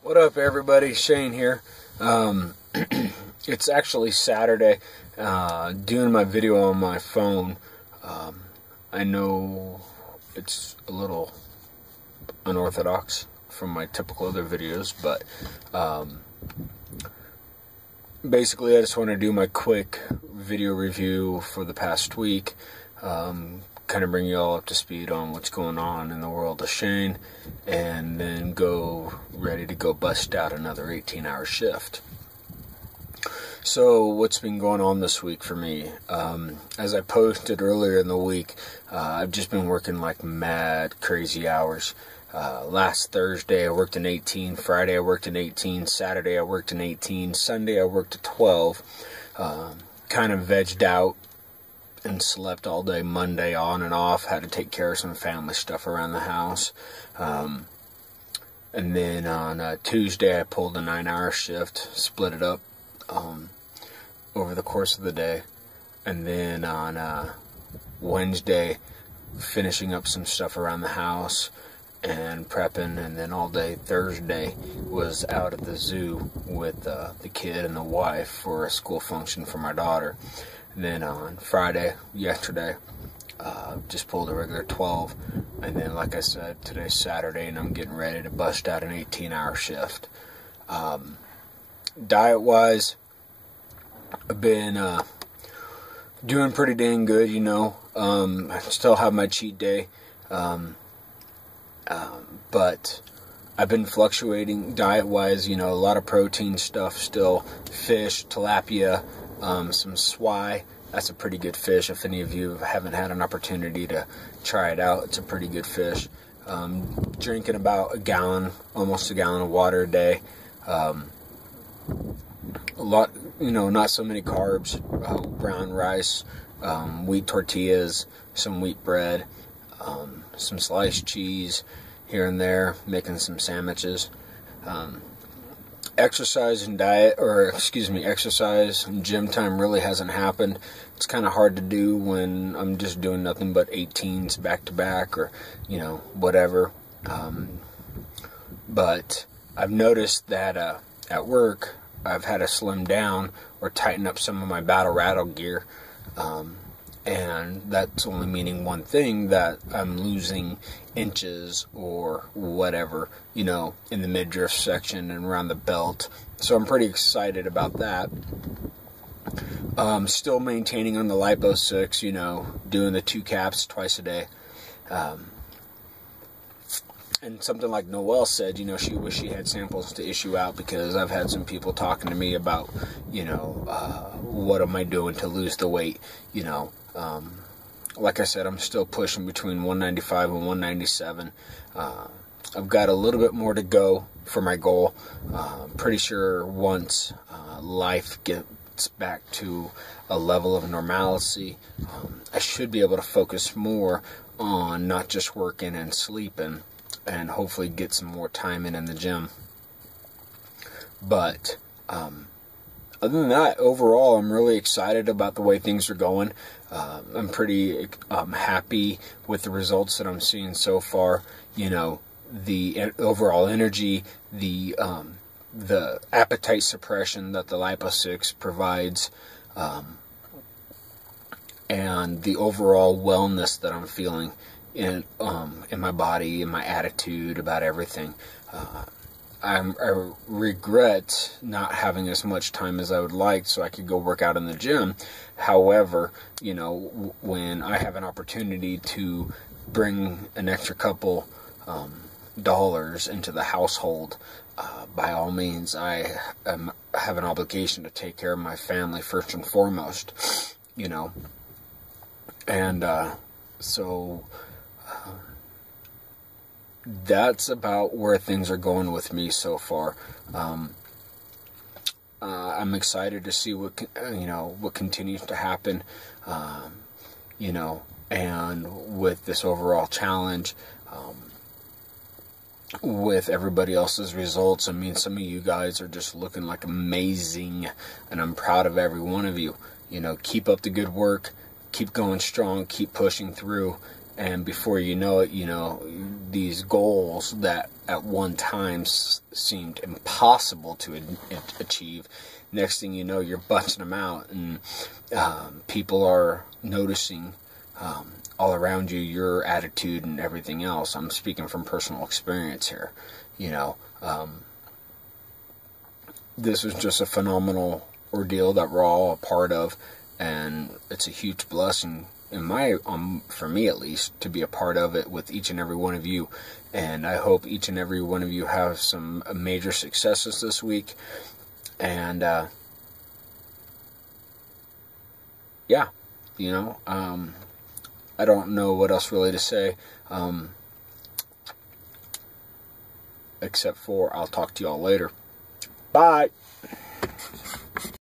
What up, everybody? Shane here. Um, it's actually Saturday. Uh, doing my video on my phone. Um, I know it's a little unorthodox from my typical other videos, but um, basically, I just want to do my quick video review for the past week. Um, kind of bring you all up to speed on what's going on in the world of Shane, and then go ready to go bust out another 18 hour shift. So, what's been going on this week for me? Um, as I posted earlier in the week, uh, I've just been working like mad, crazy hours. Uh, last Thursday I worked in 18, Friday I worked in 18, Saturday I worked in 18, Sunday I worked at 12. Um, kind of vegged out and slept all day Monday on and off. Had to take care of some family stuff around the house. Um, and then on uh, Tuesday, I pulled a nine hour shift, split it up um, over the course of the day. And then on uh, Wednesday, finishing up some stuff around the house and prepping. And then all day Thursday was out at the zoo with uh, the kid and the wife for a school function for my daughter. Then on Friday, yesterday, uh, just pulled a regular 12. And then, like I said, today's Saturday, and I'm getting ready to bust out an 18 hour shift. Um, diet wise, I've been uh, doing pretty dang good, you know. Um, I still have my cheat day. Um, um but I've been fluctuating diet wise, you know, a lot of protein stuff still fish, tilapia, um, some swai. That's a pretty good fish. If any of you haven't had an opportunity to try it out, it's a pretty good fish. Um, drinking about a gallon, almost a gallon of water a day. Um, a lot, you know, not so many carbs. Uh, brown rice, um, wheat tortillas, some wheat bread, um, some sliced cheese here and there, making some sandwiches. Um, exercise and diet, or excuse me, exercise and gym time really hasn't happened. It's kind of hard to do when I'm just doing nothing but 18s back to back, or you know whatever. Um, but I've noticed that uh, at work I've had to slim down or tighten up some of my battle rattle gear. Um, and that's only meaning one thing that I'm losing inches or whatever, you know, in the midriff section and around the belt. So I'm pretty excited about that. Um, still maintaining on the Lipo 6, you know, doing the two caps twice a day. Um, and something like Noelle said, you know, she wish she had samples to issue out because I've had some people talking to me about, you know, uh, what am I doing to lose the weight, you know. Um, like I said, I'm still pushing between 195 and 197. Uh, I've got a little bit more to go for my goal. Uh, I'm pretty sure once uh, life gets back to a level of normalcy, um, I should be able to focus more on not just working and sleeping and hopefully get some more time in in the gym. But um, other than that, overall, I'm really excited about the way things are going. Uh, I'm pretty um, happy with the results that I'm seeing so far. You know, the overall energy, the um, the appetite suppression that the Lipo 6 provides, um, and the overall wellness that I'm feeling in um, in my body, in my attitude about everything. Uh, I'm, i regret not having as much time as I would like so I could go work out in the gym. However, you know, when I have an opportunity to bring an extra couple um, dollars into the household, uh, by all means, I am, have an obligation to take care of my family first and foremost, you know. And uh, so that's about where things are going with me so far. Um, uh, I'm excited to see what you know what continues to happen. Um, you know, and with this overall challenge, um, with everybody else's results, I mean, some of you guys are just looking like amazing, and I'm proud of every one of you. You know, keep up the good work, keep going strong, keep pushing through, and before you know it, you know, these goals that at one time seemed impossible to achieve, next thing you know, you're busting them out, and um, people are noticing um, all around you your attitude and everything else. I'm speaking from personal experience here. You know, um, this was just a phenomenal ordeal that we're all a part of, and it's a huge blessing in my um for me at least to be a part of it with each and every one of you. And i hope each and every one of you have some major successes this week. And uh yeah you know um i don't know what else really to say um except for i'll talk to y'all later. Bye